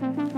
Bye.